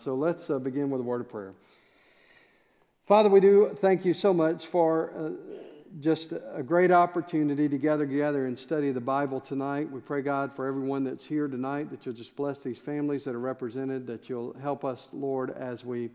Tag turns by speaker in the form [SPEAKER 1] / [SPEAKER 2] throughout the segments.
[SPEAKER 1] So let's uh, begin with a word of prayer. Father, we do thank you so much for uh, just a great opportunity to gather together and study the Bible tonight. We pray, God, for everyone that's here tonight, that you'll just bless these families that are represented, that you'll help us, Lord, as we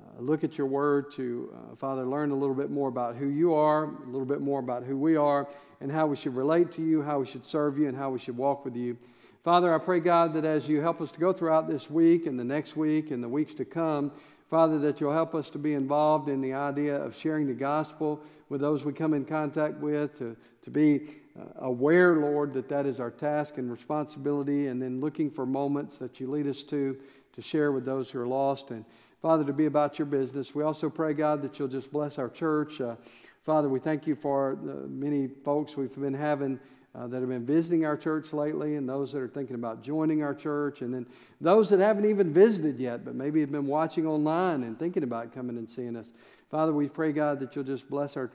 [SPEAKER 1] uh, look at your word to, uh, Father, learn a little bit more about who you are, a little bit more about who we are, and how we should relate to you, how we should serve you, and how we should walk with you. Father, I pray, God, that as you help us to go throughout this week and the next week and the weeks to come, Father, that you'll help us to be involved in the idea of sharing the gospel with those we come in contact with, to, to be uh, aware, Lord, that that is our task and responsibility, and then looking for moments that you lead us to to share with those who are lost. And Father, to be about your business. We also pray, God, that you'll just bless our church. Uh, Father, we thank you for the many folks we've been having uh, that have been visiting our church lately, and those that are thinking about joining our church, and then those that haven't even visited yet, but maybe have been watching online and thinking about coming and seeing us. Father, we pray, God, that you'll just bless our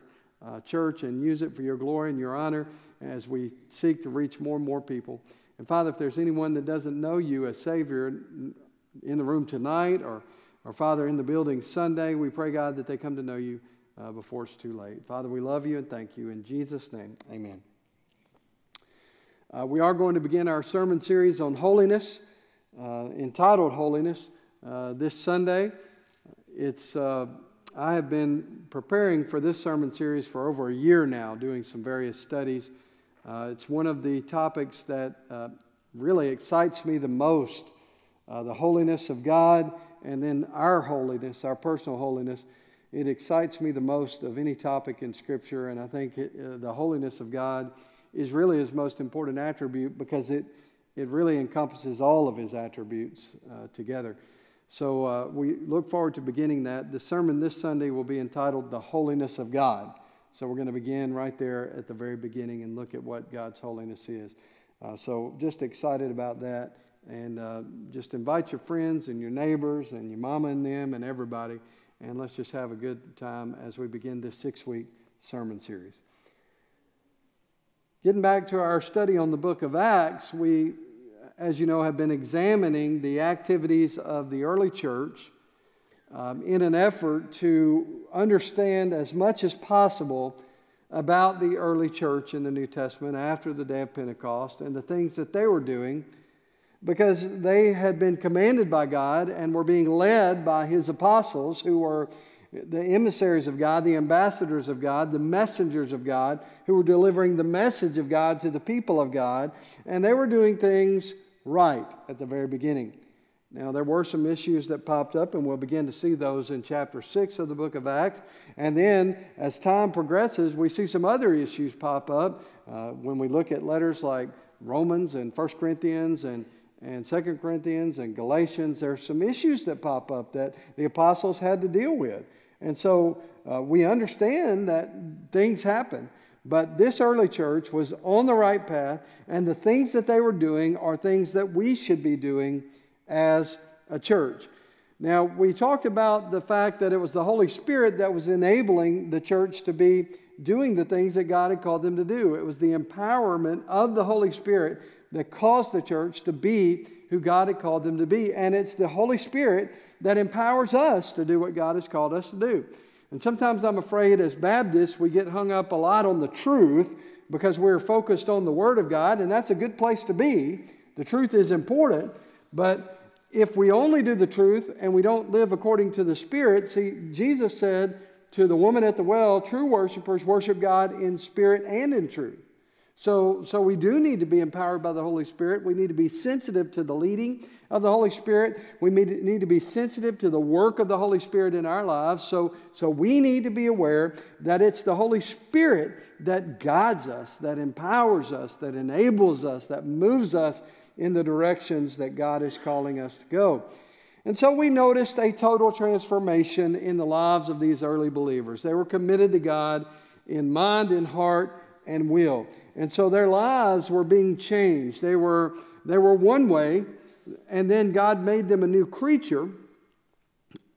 [SPEAKER 1] uh, church and use it for your glory and your honor as we seek to reach more and more people. And Father, if there's anyone that doesn't know you as Savior in the room tonight or, or Father, in the building Sunday, we pray, God, that they come to know you uh, before it's too late. Father, we love you and thank you. In Jesus' name, amen. Uh, we are going to begin our sermon series on holiness, uh, entitled Holiness, uh, this Sunday. It's, uh, I have been preparing for this sermon series for over a year now, doing some various studies. Uh, it's one of the topics that uh, really excites me the most the holiness of God, and then our holiness, our personal holiness. It excites me the most of any topic in Scripture, and I think it, the holiness of God is really his most important attribute because it, it really encompasses all of his attributes uh, together. So uh, we look forward to beginning that. The sermon this Sunday will be entitled The Holiness of God. So we're going to begin right there at the very beginning and look at what God's holiness is. Uh, so just excited about that. And uh, just invite your friends and your neighbors and your mama and them and everybody. And let's just have a good time as we begin this six week sermon series. Getting back to our study on the book of Acts, we, as you know, have been examining the activities of the early church um, in an effort to understand as much as possible about the early church in the New Testament after the day of Pentecost and the things that they were doing because they had been commanded by God and were being led by his apostles who were the emissaries of God, the ambassadors of God, the messengers of God, who were delivering the message of God to the people of God, and they were doing things right at the very beginning. Now, there were some issues that popped up, and we'll begin to see those in chapter 6 of the book of Acts. And then, as time progresses, we see some other issues pop up uh, when we look at letters like Romans and 1 Corinthians and and Second Corinthians and Galatians, there's some issues that pop up that the apostles had to deal with. And so uh, we understand that things happen. But this early church was on the right path, and the things that they were doing are things that we should be doing as a church. Now, we talked about the fact that it was the Holy Spirit that was enabling the church to be doing the things that God had called them to do. It was the empowerment of the Holy Spirit that caused the church to be who God had called them to be. And it's the Holy Spirit that empowers us to do what God has called us to do. And sometimes I'm afraid as Baptists, we get hung up a lot on the truth because we're focused on the Word of God, and that's a good place to be. The truth is important, but if we only do the truth and we don't live according to the Spirit, see, Jesus said to the woman at the well, true worshipers worship God in spirit and in truth. So, so we do need to be empowered by the Holy Spirit. We need to be sensitive to the leading of the Holy Spirit. We need to be sensitive to the work of the Holy Spirit in our lives. So, so we need to be aware that it's the Holy Spirit that guides us, that empowers us, that enables us, that moves us in the directions that God is calling us to go. And so we noticed a total transformation in the lives of these early believers. They were committed to God in mind, and heart, and will. And so their lives were being changed. They were, they were one way, and then God made them a new creature.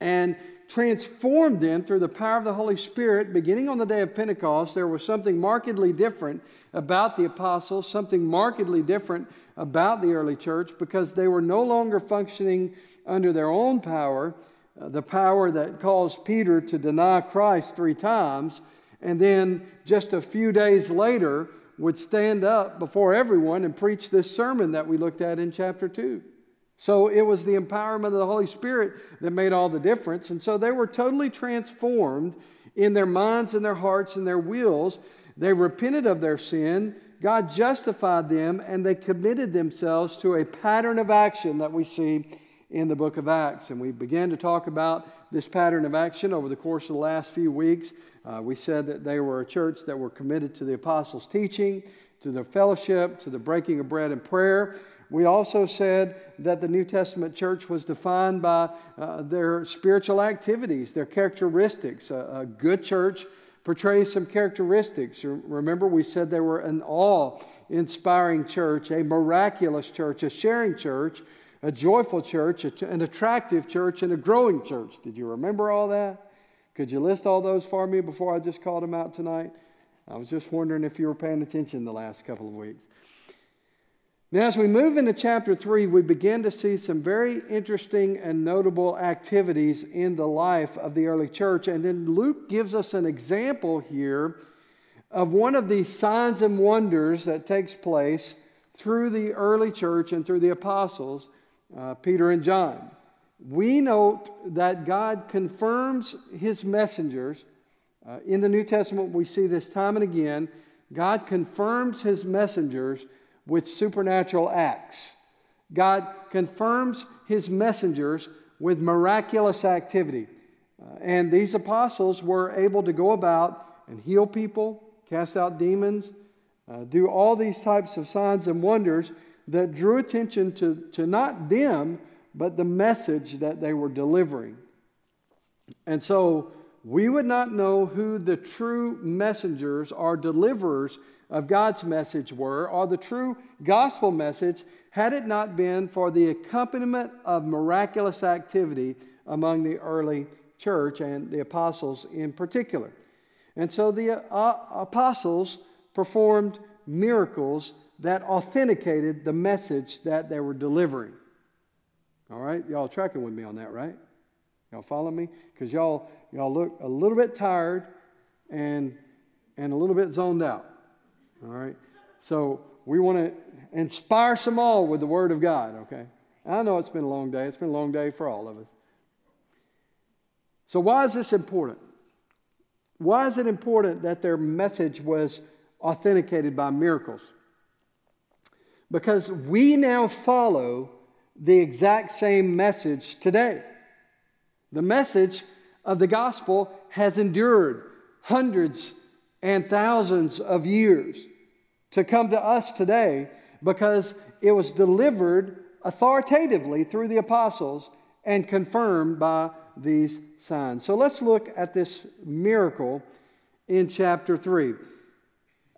[SPEAKER 1] And transformed them through the power of the Holy Spirit. Beginning on the day of Pentecost, there was something markedly different about the apostles, something markedly different about the early church because they were no longer functioning under their own power, uh, the power that caused Peter to deny Christ three times, and then just a few days later would stand up before everyone and preach this sermon that we looked at in chapter 2. So it was the empowerment of the Holy Spirit that made all the difference. And so they were totally transformed in their minds and their hearts and their wills. They repented of their sin. God justified them and they committed themselves to a pattern of action that we see in the book of Acts. And we began to talk about this pattern of action over the course of the last few weeks. Uh, we said that they were a church that were committed to the apostles' teaching, to their fellowship, to the breaking of bread and prayer. We also said that the New Testament church was defined by uh, their spiritual activities, their characteristics. A, a, good church portrays some characteristics. Remember, we said they were an awe inspiring church, a miraculous church, a sharing church, a joyful church, an attractive church, and a growing church. Did you remember all that? Could you list all those for me before I just called them out tonight? I was just wondering if you were paying attention the last couple of weeks. Now, as we move into chapter 3, we begin to see some very interesting and notable activities in the life of the early church. And then Luke gives us an example here of one of these signs and wonders that takes place through the early church and through the apostles, uh, Peter and John. We note that God confirms his messengers. Uh, in the New Testament, we see this time and again. God confirms his messengers with supernatural acts. God confirms his messengers with miraculous activity. Uh, and these apostles were able to go about and heal people, cast out demons, uh, do all these types of signs and wonders that drew attention to, to not them, but the message that they were delivering. And so we would not know who the true messengers or deliverers of God's message were, or the true gospel message, had it not been for the accompaniment of miraculous activity among the early church and the apostles in particular. And so the uh, apostles performed miracles that authenticated the message that they were delivering. All right, y'all tracking with me on that, right? Y'all follow me? Because y'all y'all look a little bit tired and and a little bit zoned out. All right? So we want to inspire some all with the Word of God, okay? I know it's been a long day. It's been a long day for all of us. So, why is this important? Why is it important that their message was authenticated by miracles? Because we now follow the exact same message today. The message of the gospel has endured hundreds and thousands of years to come to us today because it was delivered authoritatively through the apostles and confirmed by these signs. So let's look at this miracle in chapter 3.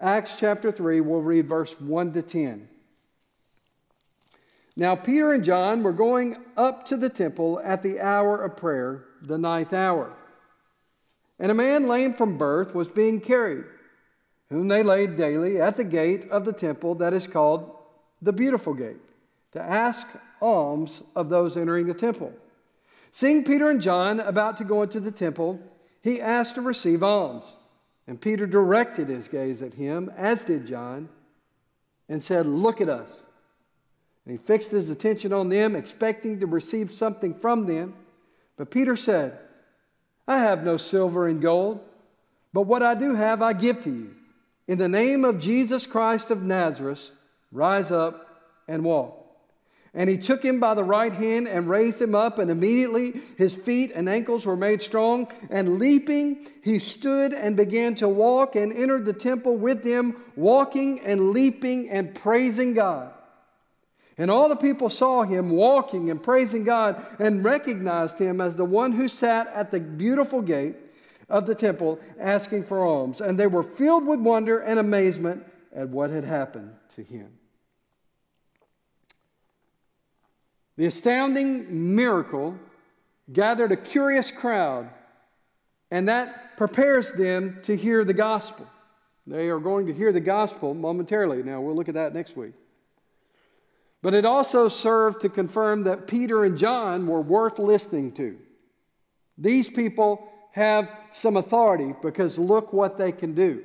[SPEAKER 1] Acts chapter 3, we'll read verse 1 to 10. Now, Peter and John were going up to the temple at the hour of prayer, the ninth hour. And a man lame from birth was being carried whom they laid daily at the gate of the temple that is called the Beautiful Gate, to ask alms of those entering the temple. Seeing Peter and John about to go into the temple, he asked to receive alms. And Peter directed his gaze at him, as did John, and said, Look at us. And he fixed his attention on them, expecting to receive something from them. But Peter said, I have no silver and gold, but what I do have I give to you. In the name of Jesus Christ of Nazareth, rise up and walk. And he took him by the right hand and raised him up, and immediately his feet and ankles were made strong. And leaping, he stood and began to walk and entered the temple with them, walking and leaping and praising God. And all the people saw him walking and praising God and recognized him as the one who sat at the beautiful gate of the temple asking for alms. And they were filled with wonder and amazement at what had happened to him. The astounding miracle gathered a curious crowd, and that prepares them to hear the gospel. They are going to hear the gospel momentarily. Now, we'll look at that next week. But it also served to confirm that Peter and John were worth listening to. These people have some authority because look what they can do.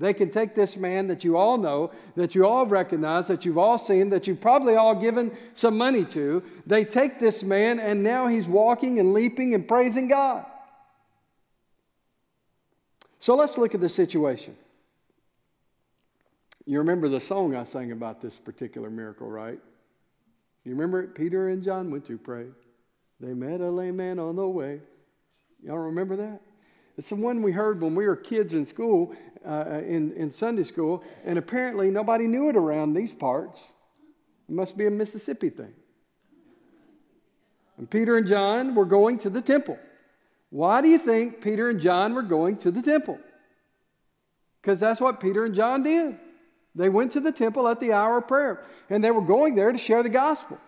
[SPEAKER 1] They can take this man that you all know, that you all recognize, that you've all seen, that you've probably all given some money to. They take this man, and now he's walking and leaping and praising God. So let's look at the situation. You remember the song I sang about this particular miracle, right? You remember it? Peter and John went to pray. They met a lame man on the way. Y'all remember that? It's the one we heard when we were kids in school, uh, in, in Sunday school, and apparently nobody knew it around these parts. It must be a Mississippi thing. And Peter and John were going to the temple. Why do you think Peter and John were going to the temple? Because that's what Peter and John did. They went to the temple at the hour of prayer, and they were going there to share the gospel.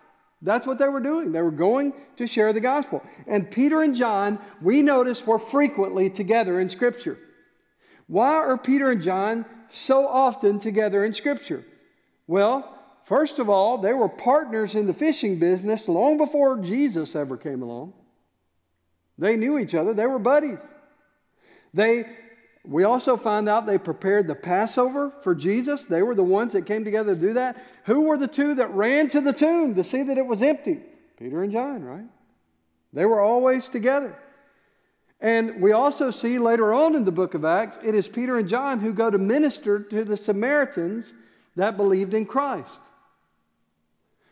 [SPEAKER 1] That's what they were doing. They were going to share the gospel. And Peter and John, we notice, were frequently together in Scripture. Why are Peter and John so often together in Scripture? Well, first of all, they were partners in the fishing business long before Jesus ever came along. They knew each other, they were buddies. They we also find out they prepared the Passover for Jesus. They were the ones that came together to do that. Who were the two that ran to the tomb to see that it was empty? Peter and John, right? They were always together. And we also see later on in the book of Acts, it is Peter and John who go to minister to the Samaritans that believed in Christ.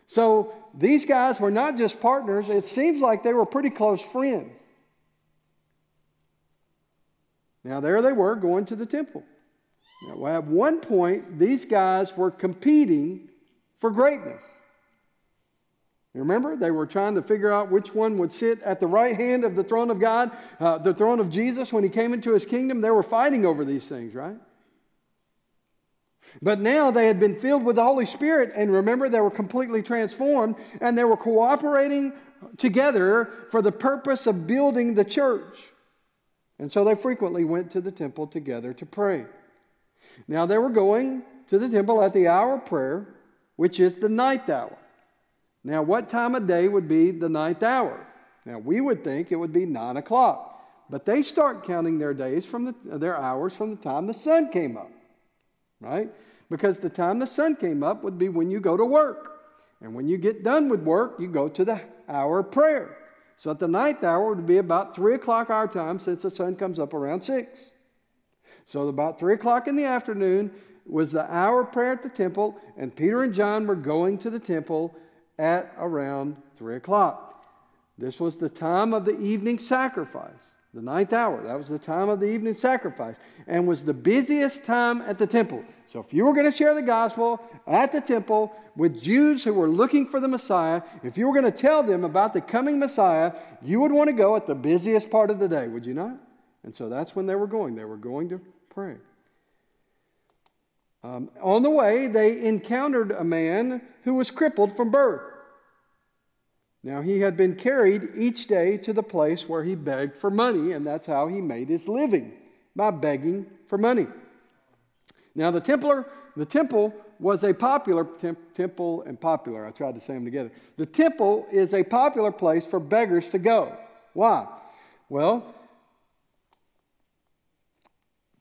[SPEAKER 1] So these guys were not just partners, it seems like they were pretty close friends. Now, there they were going to the temple. Now, at one point, these guys were competing for greatness. You remember? They were trying to figure out which one would sit at the right hand of the throne of God, uh, the throne of Jesus when he came into his kingdom. They were fighting over these things, right? But now they had been filled with the Holy Spirit, and remember, they were completely transformed, and they were cooperating together for the purpose of building the church. And so they frequently went to the temple together to pray. Now they were going to the temple at the hour of prayer, which is the ninth hour. Now, what time of day would be the ninth hour? Now, we would think it would be nine o'clock, but they start counting their days from the, their hours from the time the sun came up, right? Because the time the sun came up would be when you go to work. And when you get done with work, you go to the hour of prayer. So at the ninth hour would be about 3 o'clock our time since the sun comes up around 6. So about 3 o'clock in the afternoon was the hour of prayer at the temple, and Peter and John were going to the temple at around 3 o'clock. This was the time of the evening sacrifice, the ninth hour. That was the time of the evening sacrifice, and was the busiest time at the temple. So if you were going to share the gospel at the temple, with Jews who were looking for the Messiah, if you were going to tell them about the coming Messiah, you would want to go at the busiest part of the day, would you not? And so that's when they were going. They were going to pray. Um, on the way, they encountered a man who was crippled from birth. Now, he had been carried each day to the place where he begged for money, and that's how he made his living by begging for money. Now, the Templar, the temple was a popular temp- temple and popular. I tried to say them together. The temple is a popular place for beggars to go. Why? Well,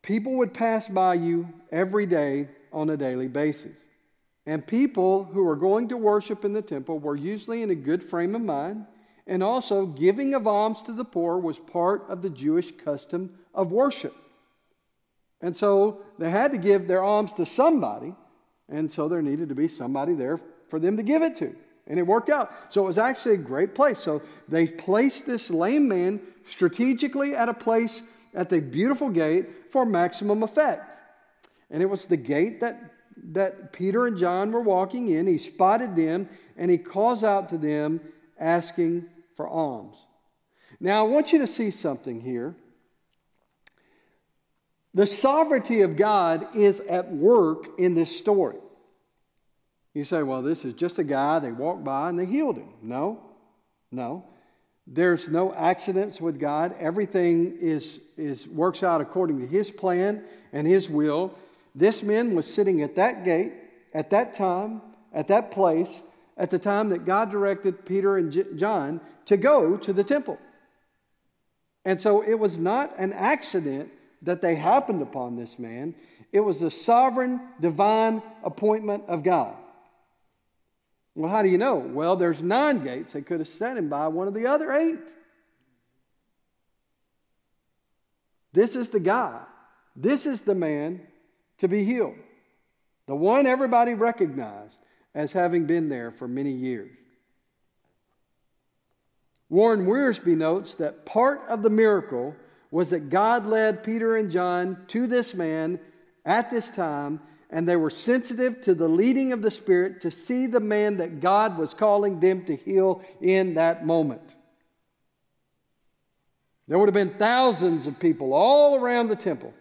[SPEAKER 1] people would pass by you every day on a daily basis. And people who were going to worship in the temple were usually in a good frame of mind. And also, giving of alms to the poor was part of the Jewish custom of worship. And so they had to give their alms to somebody. And so there needed to be somebody there for them to give it to. And it worked out. So it was actually a great place. So they placed this lame man strategically at a place at the beautiful gate for maximum effect. And it was the gate that, that Peter and John were walking in. He spotted them and he calls out to them asking for alms. Now, I want you to see something here. The sovereignty of God is at work in this story. You say, well, this is just a guy, they walked by and they healed him. No, no. There's no accidents with God. Everything is, is, works out according to His plan and His will. This man was sitting at that gate at that time, at that place, at the time that God directed Peter and John to go to the temple. And so it was not an accident that they happened upon this man, it was the sovereign, divine appointment of God. Well, how do you know? Well, there's nine gates. They could have sent him by one of the other eight. This is the guy. This is the man to be healed. The one everybody recognized as having been there for many years. Warren Wiersbe notes that part of the miracle was that God led Peter and John to this man at this time and they were sensitive to the leading of the Spirit to see the man that God was calling them to heal in that moment. There would have been thousands of people all around the temple.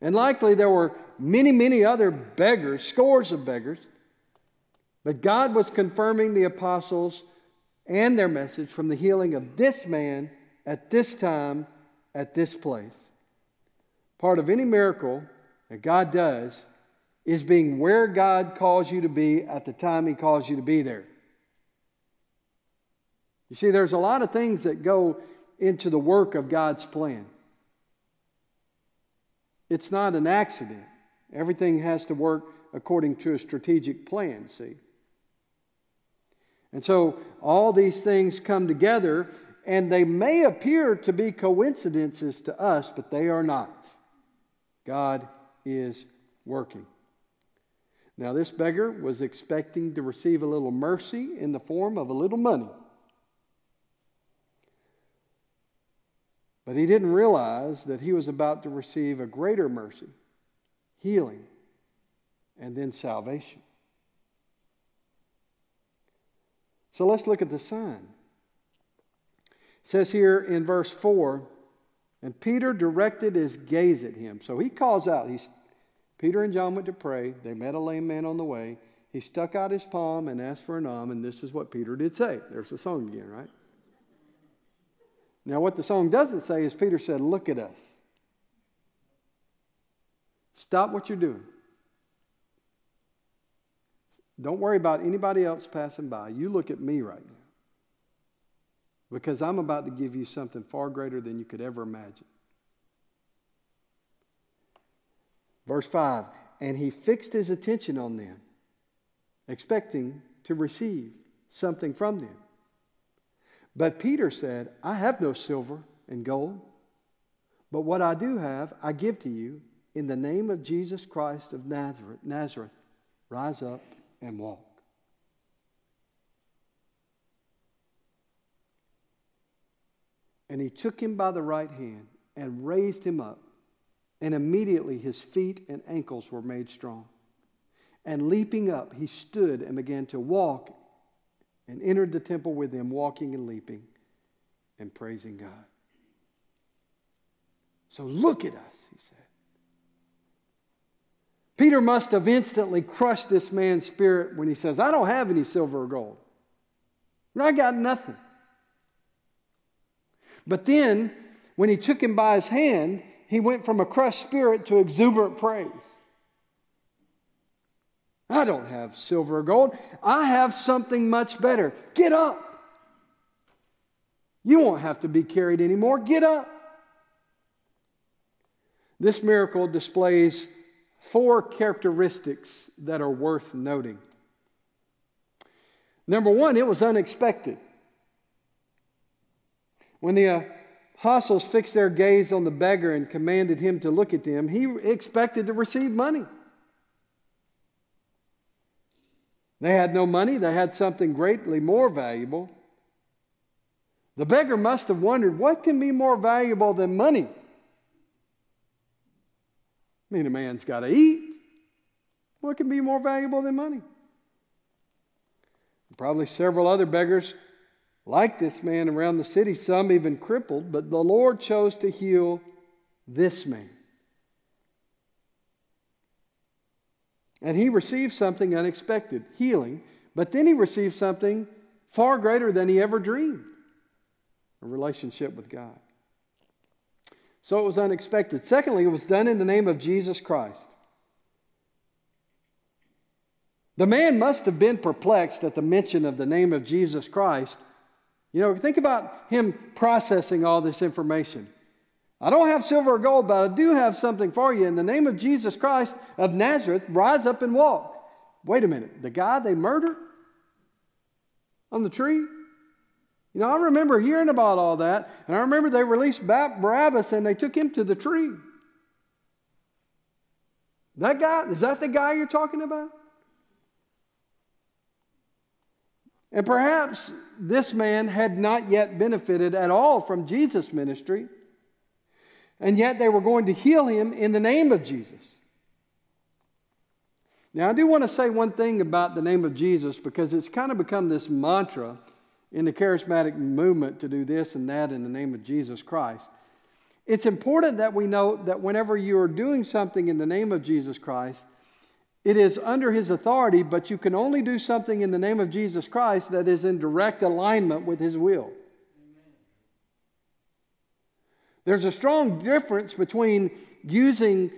[SPEAKER 1] And likely there were many, many other beggars, scores of beggars. But God was confirming the apostles and their message from the healing of this man at this time, at this place. Part of any miracle that God does is being where God calls you to be at the time He calls you to be there. You see, there's a lot of things that go into the work of God's plan. It's not an accident. Everything has to work according to a strategic plan, see? And so all these things come together, and they may appear to be coincidences to us, but they are not. God is working. Now, this beggar was expecting to receive a little mercy in the form of a little money. But he didn't realize that he was about to receive a greater mercy, healing, and then salvation. So let's look at the sign. It says here in verse 4 and Peter directed his gaze at him. So he calls out. He's Peter and John went to pray. They met a lame man on the way. He stuck out his palm and asked for an alm, and this is what Peter did say. There's the song again, right? Now, what the song doesn't say is Peter said, Look at us. Stop what you're doing. Don't worry about anybody else passing by. You look at me right now. Because I'm about to give you something far greater than you could ever imagine. Verse 5 And he fixed his attention on them, expecting to receive something from them. But Peter said, I have no silver and gold, but what I do have, I give to you. In the name of Jesus Christ of Nazareth, Nazareth rise up and walk. And he took him by the right hand and raised him up. And immediately his feet and ankles were made strong. And leaping up, he stood and began to walk and entered the temple with them, walking and leaping and praising God. So look at us, he said. Peter must have instantly crushed this man's spirit when he says, I don't have any silver or gold. I got nothing. But then, when he took him by his hand, he went from a crushed spirit to exuberant praise. I don't have silver or gold. I have something much better. Get up. You won't have to be carried anymore. Get up. This miracle displays four characteristics that are worth noting. Number one, it was unexpected. When the apostles fixed their gaze on the beggar and commanded him to look at them, he expected to receive money. They had no money, they had something greatly more valuable. The beggar must have wondered what can be more valuable than money? I mean, a man's got to eat. What can be more valuable than money? Probably several other beggars like this man around the city, some even crippled, but the Lord chose to heal this man. And he received something unexpected healing, but then he received something far greater than he ever dreamed a relationship with God. So it was unexpected. Secondly, it was done in the name of Jesus Christ. The man must have been perplexed at the mention of the name of Jesus Christ. You know, think about him processing all this information. I don't have silver or gold, but I do have something for you. In the name of Jesus Christ of Nazareth, rise up and walk. Wait a minute, the guy they murdered on the tree? You know, I remember hearing about all that, and I remember they released Barabbas and they took him to the tree. That guy, is that the guy you're talking about? And perhaps this man had not yet benefited at all from Jesus' ministry, and yet they were going to heal him in the name of Jesus. Now, I do want to say one thing about the name of Jesus because it's kind of become this mantra in the charismatic movement to do this and that in the name of Jesus Christ. It's important that we know that whenever you are doing something in the name of Jesus Christ, it is under his authority, but you can only do something in the name of Jesus Christ that is in direct alignment with his will. There's a strong difference between using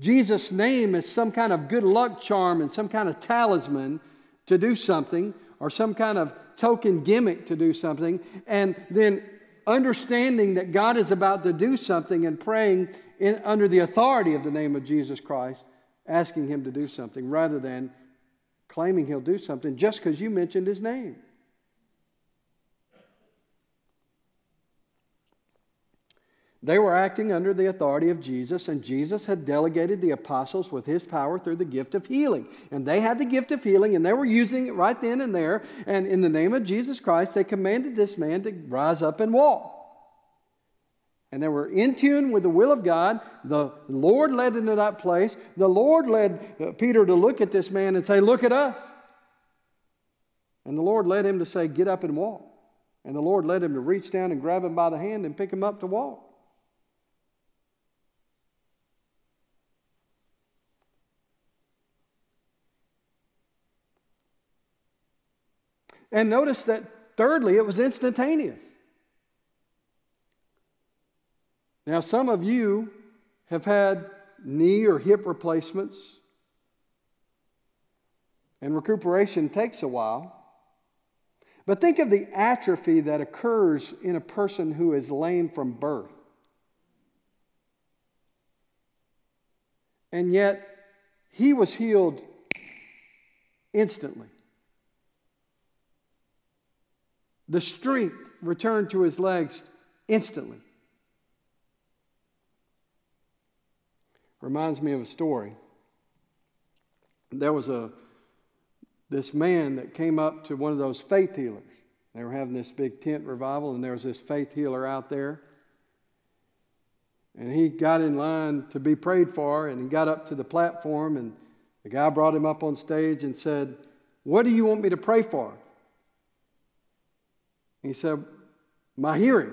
[SPEAKER 1] Jesus' name as some kind of good luck charm and some kind of talisman to do something, or some kind of token gimmick to do something, and then understanding that God is about to do something and praying in, under the authority of the name of Jesus Christ, asking Him to do something rather than claiming He'll do something just because you mentioned His name. They were acting under the authority of Jesus, and Jesus had delegated the apostles with his power through the gift of healing. And they had the gift of healing, and they were using it right then and there. And in the name of Jesus Christ, they commanded this man to rise up and walk. And they were in tune with the will of God. The Lord led them to that place. The Lord led uh, Peter to look at this man and say, Look at us. And the Lord led him to say, Get up and walk. And the Lord led him to reach down and grab him by the hand and pick him up to walk. And notice that, thirdly, it was instantaneous. Now, some of you have had knee or hip replacements, and recuperation takes a while. But think of the atrophy that occurs in a person who is lame from birth. And yet, he was healed instantly. The strength returned to his legs instantly. Reminds me of a story. There was a this man that came up to one of those faith healers. They were having this big tent revival, and there was this faith healer out there. And he got in line to be prayed for, and he got up to the platform, and the guy brought him up on stage and said, What do you want me to pray for? He said, My hearing.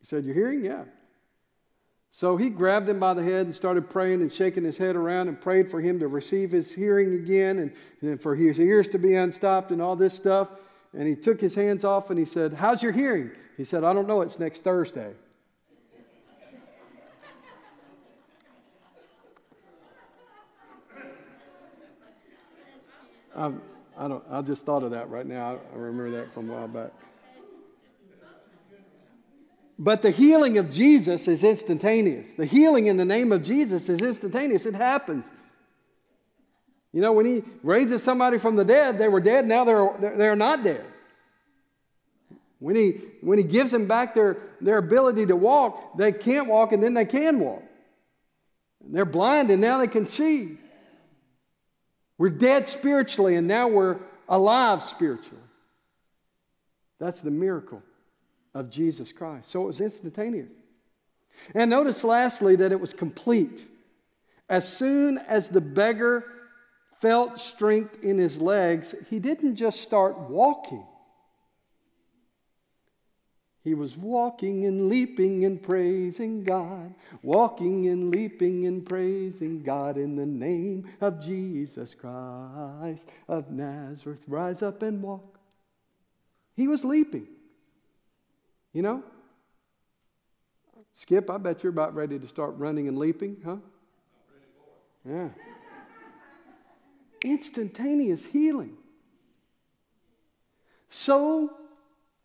[SPEAKER 1] He said, Your hearing? Yeah. So he grabbed him by the head and started praying and shaking his head around and prayed for him to receive his hearing again and, and for his ears to be unstopped and all this stuff. And he took his hands off and he said, How's your hearing? He said, I don't know, it's next Thursday. um, I don't. I just thought of that right now. I, remember that from a while back. But the healing of Jesus is instantaneous. The healing in the name of Jesus is instantaneous. It happens. You know, when he raises somebody from the dead, they were dead, now they're, they're not dead. When he, when he gives them back their, their ability to walk, they can't walk and then they can walk. They're blind and now they can see. We're dead spiritually, and now we're alive spiritually. That's the miracle of Jesus Christ. So it was instantaneous. And notice lastly that it was complete. As soon as the beggar felt strength in his legs, he didn't just start walking. He was walking and leaping and praising God, walking and leaping and praising God in the name of Jesus Christ of Nazareth. Rise up and walk. He was leaping. You know? Skip, I bet you're about ready to start running and leaping, huh? Yeah. Instantaneous healing. So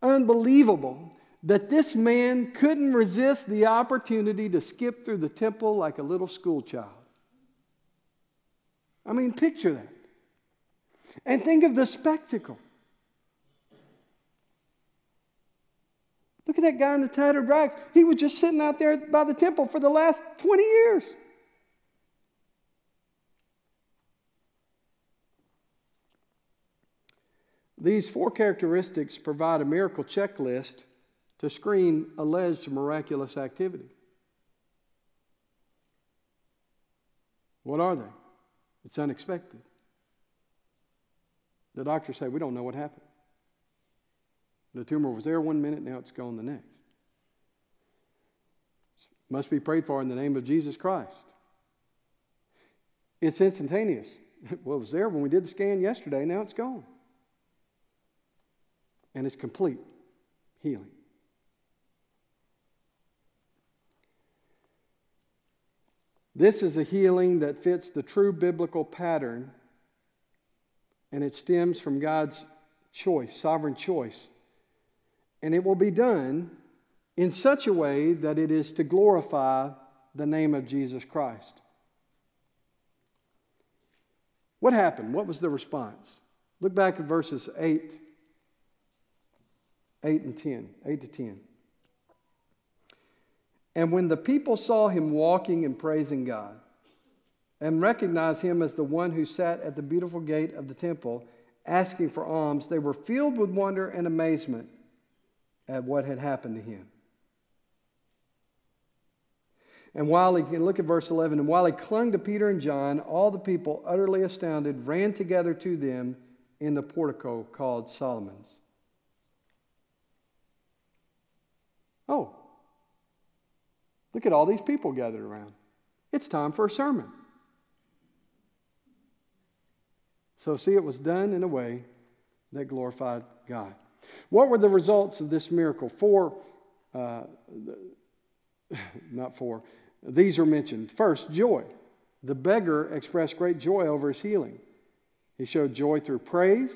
[SPEAKER 1] unbelievable that this man couldn't resist the opportunity to skip through the temple like a little school child. I mean, picture that. And think of the spectacle. Look at that guy in the tattered rags. He was just sitting out there by the temple for the last 20 years. These four characteristics provide a miracle checklist to screen alleged miraculous activity. What are they? It's unexpected. The doctors say, We don't know what happened. The tumor was there one minute, now it's gone the next. Must be prayed for in the name of Jesus Christ. It's instantaneous. Well, it was there when we did the scan yesterday, now it's gone. And it's complete healing. This is a healing that fits the true biblical pattern, and it stems from God's choice, sovereign choice. And it will be done in such a way that it is to glorify the name of Jesus Christ. What happened? What was the response? Look back at verses 8, 8 and 10, 8 to 10. And when the people saw him walking and praising God, and recognized him as the one who sat at the beautiful gate of the temple asking for alms, they were filled with wonder and amazement at what had happened to him. And while he, look at verse 11, and while he clung to Peter and John, all the people, utterly astounded, ran together to them in the portico called Solomon's. Oh, Look at all these people gathered around. It's time for a sermon. So, see, it was done in a way that glorified God. What were the results of this miracle? Four, uh, not four, these are mentioned. First, joy. The beggar expressed great joy over his healing. He showed joy through praise,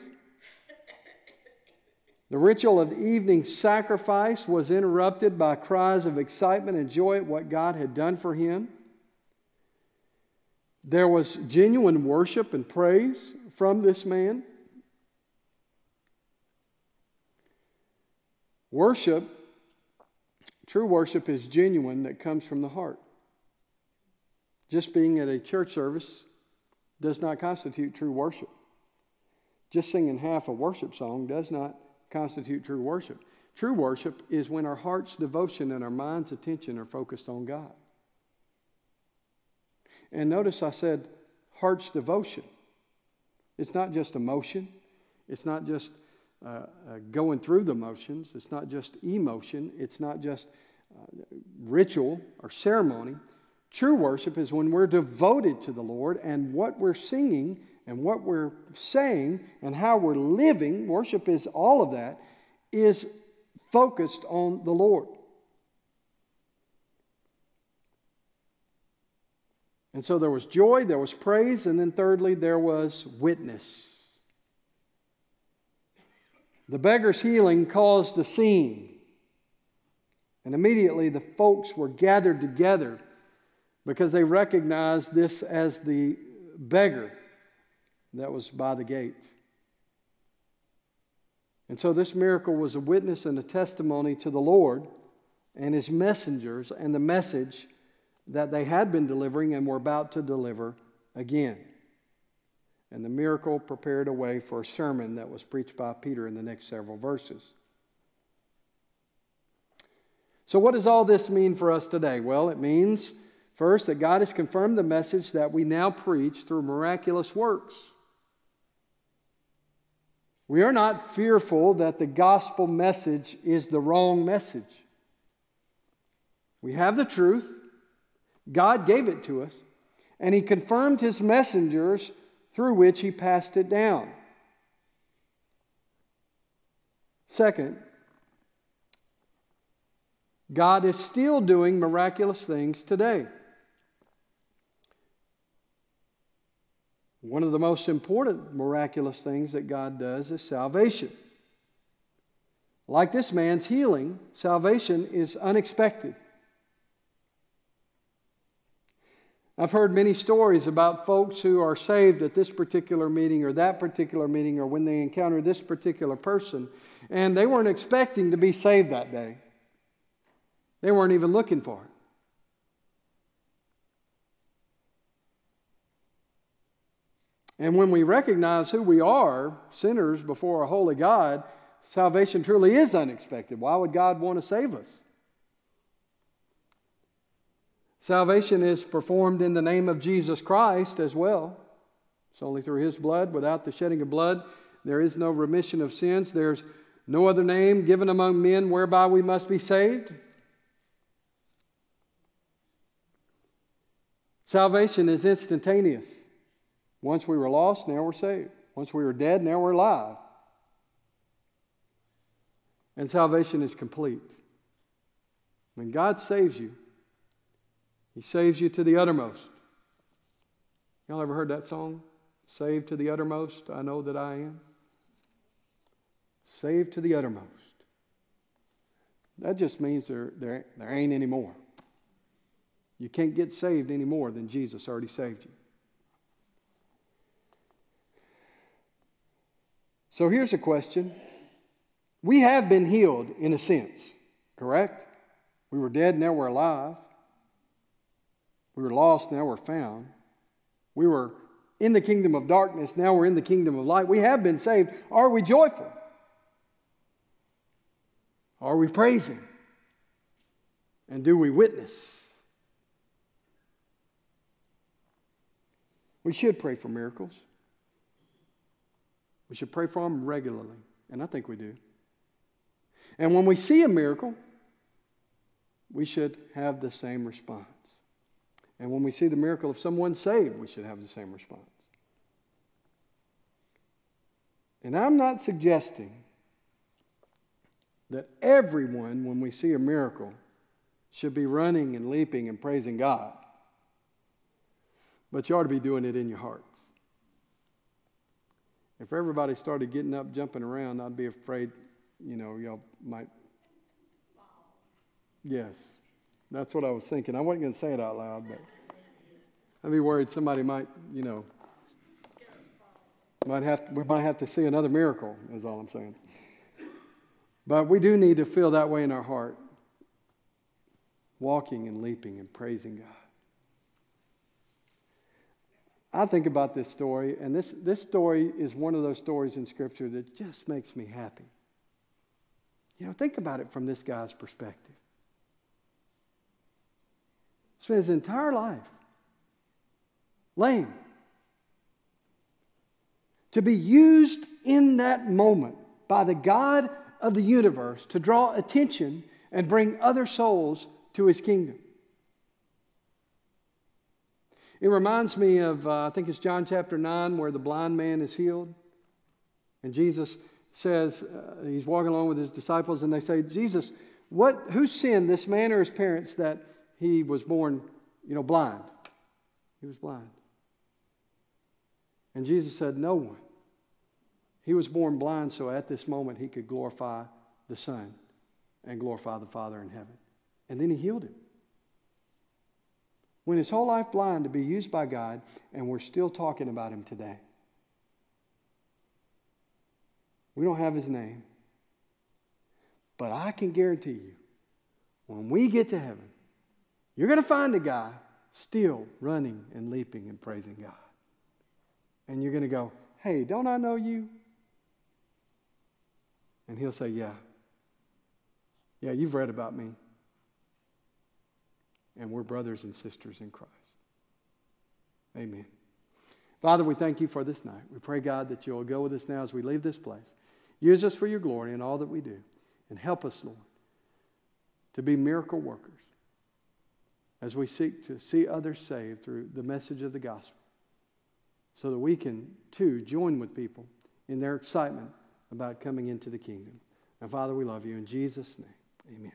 [SPEAKER 1] the ritual of the evening sacrifice was interrupted by cries of excitement and joy at what God had done for him. There was genuine worship and praise from this man. Worship, true worship, is genuine that comes from the heart. Just being at a church service does not constitute true worship. Just singing half a worship song does not constitute true worship. True worship is when our heart's devotion and our mind's attention are focused on God. And notice I said heart's devotion. It's not just emotion, it's not just uh, uh, going through the motions, it's not just emotion, it's not just uh, ritual or ceremony. True worship is when we're devoted to the Lord and what we're singing and what we're saying and how we're living, worship is all of that, is focused on the Lord. And so there was joy, there was praise, and then thirdly, there was witness. The beggar's healing caused a scene. And immediately the folks were gathered together because they recognized this as the beggar that was by the gate. And so this miracle was a witness and a testimony to the Lord and his messengers and the message that they had been delivering and were about to deliver again. And the miracle prepared a way for a sermon that was preached by Peter in the next several verses. So, what does all this mean for us today? Well, it means, first, that God has confirmed the message that we now preach through miraculous works. We are not fearful that the gospel message is the wrong message. We have the truth, God gave it to us, and He confirmed His messengers through which He passed it down. Second, God is still doing miraculous things today. One of the most important miraculous things that God does is salvation. Like this man's healing, salvation is unexpected. I've heard many stories about folks who are saved at this particular meeting or that particular meeting or when they encounter this particular person, and they weren't expecting to be saved that day. They weren't even looking for it. And when we recognize who we are, sinners before a holy God, salvation truly is unexpected. Why would God want to save us? Salvation is performed in the name of Jesus Christ as well. It's only through His blood. Without the shedding of blood, there is no remission of sins. There's no other name given among men whereby we must be saved. Salvation is instantaneous. Once we were lost, now we're saved. Once we were dead, now we're alive. And salvation is complete. When God saves you, He saves you to the uttermost. Y'all ever heard that song? Saved to the uttermost, I know that I am. Saved to the uttermost. That just means there, there, there ain't any more. You can't get saved any more than Jesus already saved you. So here's a question. We have been healed in a sense, correct? We were dead, now we're alive. We were lost, now we're found. We were in the kingdom of darkness, now we're in the kingdom of light. We have been saved. Are we joyful? Are we praising? And do we witness? We should pray for miracles. We should pray for them regularly, and I think we do. And when we see a miracle, we should have the same response. And when we see the miracle of someone saved, we should have the same response. And I'm not suggesting that everyone, when we see a miracle, should be running and leaping and praising God. But you ought to be doing it in your heart. If everybody started getting up, jumping around, I'd be afraid, you know, y'all might. Yes, that's what I was thinking. I wasn't going to say it out loud, but I'd be worried somebody might, you know, might have to, we might have to see another miracle, is all I'm saying. But we do need to feel that way in our heart, walking and leaping and praising God. I think about this story, and this, this story is one of those stories in Scripture that just makes me happy. You know, think about it from this guy's perspective. Spent his entire life lame. To be used in that moment by the God of the universe to draw attention and bring other souls to his kingdom. It reminds me of, uh, I think it's John chapter 9, where the blind man is healed. And Jesus says, uh, he's walking along with his disciples, and they say, Jesus, what, who sinned, this man or his parents, that he was born, you know, blind? He was blind. And Jesus said, No one. He was born blind so at this moment he could glorify the Son and glorify the Father in heaven. And then he healed him went his whole life blind to be used by God, and we're still talking about him today. We don't have his name. But I can guarantee you, when we get to heaven, you're going to find a guy still running and leaping and praising God. And you're going to go, hey, don't I know you? And he'll say, yeah. Yeah, you've read about me and we're brothers and sisters in Christ. Amen. Father, we thank you for this night. We pray, God, that you'll go with us now as we leave this place. Use us for your glory in all that we do. And help us, Lord, to be miracle workers as we seek to see others saved through the message of the gospel so that we can, too, join with people in their excitement about coming into the kingdom. Now, Father, we love you. In Jesus' name, amen.